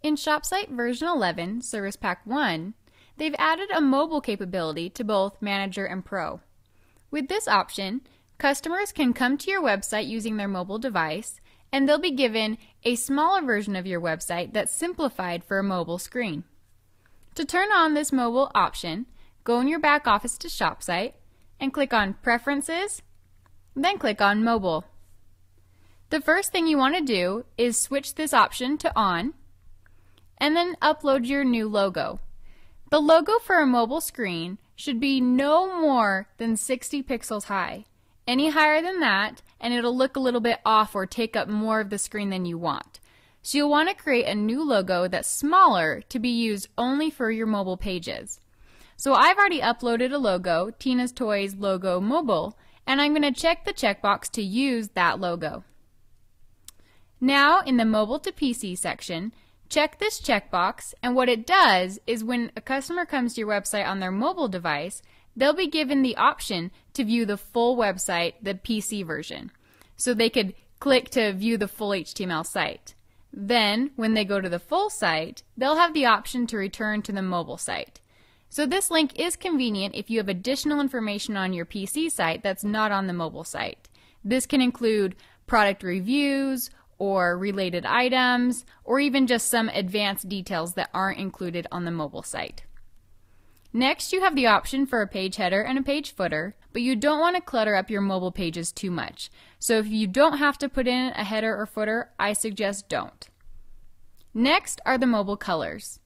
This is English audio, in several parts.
In ShopSite version 11, Service Pack 1, they've added a mobile capability to both Manager and Pro. With this option, customers can come to your website using their mobile device and they'll be given a smaller version of your website that's simplified for a mobile screen. To turn on this mobile option, go in your back office to ShopSite and click on Preferences, then click on Mobile. The first thing you want to do is switch this option to On and then upload your new logo. The logo for a mobile screen should be no more than 60 pixels high. Any higher than that, and it'll look a little bit off or take up more of the screen than you want. So you'll want to create a new logo that's smaller to be used only for your mobile pages. So I've already uploaded a logo, Tina's Toys Logo Mobile, and I'm going to check the checkbox to use that logo. Now in the Mobile to PC section, check this checkbox and what it does is when a customer comes to your website on their mobile device, they'll be given the option to view the full website, the PC version. So they could click to view the full HTML site. Then, when they go to the full site, they'll have the option to return to the mobile site. So this link is convenient if you have additional information on your PC site that's not on the mobile site. This can include product reviews or related items or even just some advanced details that aren't included on the mobile site. Next, you have the option for a page header and a page footer, but you don't want to clutter up your mobile pages too much. So if you don't have to put in a header or footer, I suggest don't. Next are the mobile colors.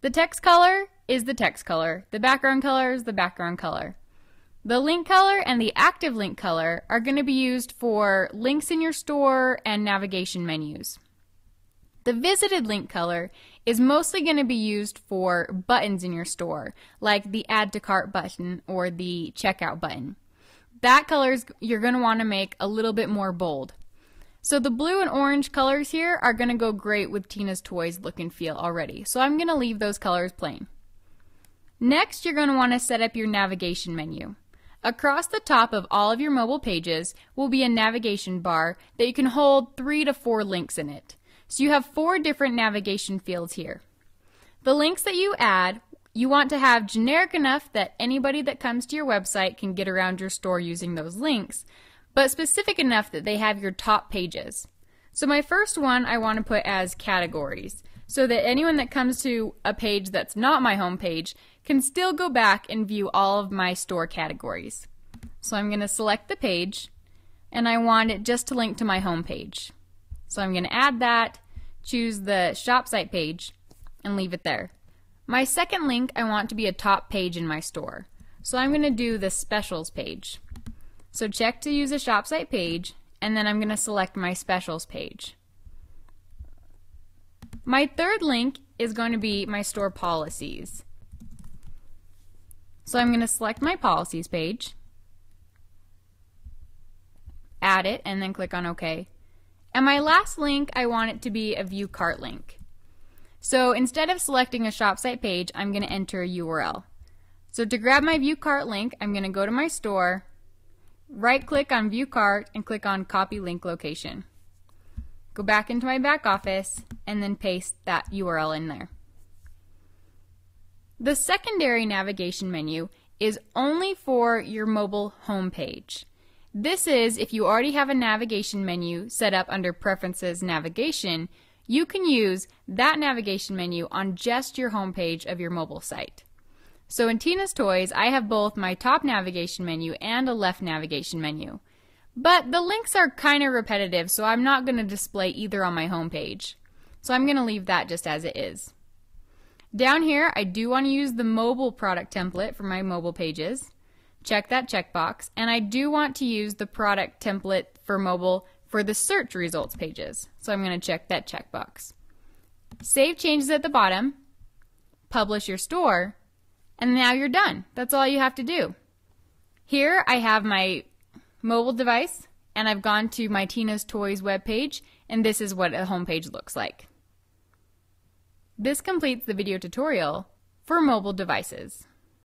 The text color is the text color. The background color is the background color. The link color and the active link color are going to be used for links in your store and navigation menus. The visited link color is mostly going to be used for buttons in your store, like the add to cart button or the checkout button. That color is, you're going to want to make a little bit more bold. So the blue and orange colors here are going to go great with Tina's Toys look and feel already. So I'm going to leave those colors plain. Next, you're going to want to set up your navigation menu. Across the top of all of your mobile pages will be a navigation bar that you can hold three to four links in it. So you have four different navigation fields here. The links that you add, you want to have generic enough that anybody that comes to your website can get around your store using those links, but specific enough that they have your top pages. So my first one I want to put as categories, so that anyone that comes to a page that's not my home page can still go back and view all of my store categories. So I'm going to select the page, and I want it just to link to my home page. So I'm going to add that, choose the ShopSite page, and leave it there. My second link I want to be a top page in my store. So I'm going to do the specials page. So check to use a ShopSite page, and then I'm going to select my specials page. My third link is going to be my store policies. So I'm going to select my policies page, add it, and then click on OK. And my last link, I want it to be a view cart link. So instead of selecting a ShopSite page, I'm going to enter a URL. So to grab my view cart link, I'm going to go to my store, right click on view cart, and click on copy link location. Go back into my back office and then paste that URL in there. The secondary navigation menu is only for your mobile home page. This is if you already have a navigation menu set up under Preferences Navigation, you can use that navigation menu on just your home page of your mobile site. So in Tina's Toys, I have both my top navigation menu and a left navigation menu. But the links are kind of repetitive, so I'm not going to display either on my home page. So I'm going to leave that just as it is. Down here, I do want to use the mobile product template for my mobile pages check that checkbox, and I do want to use the product template for mobile for the search results pages. So I'm going to check that checkbox. Save changes at the bottom, publish your store, and now you're done. That's all you have to do. Here I have my mobile device, and I've gone to my Tina's Toys webpage, and this is what a homepage looks like. This completes the video tutorial for mobile devices.